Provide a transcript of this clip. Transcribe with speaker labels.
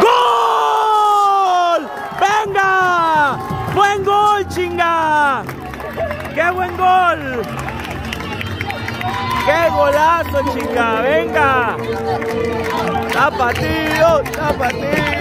Speaker 1: ¡Gol! ¡Venga! ¡Buen gol, chinga! ¡Qué buen gol! ¡Qué golazo, chinga! ¡Venga! ¡Tapatío! ¡Tapatío!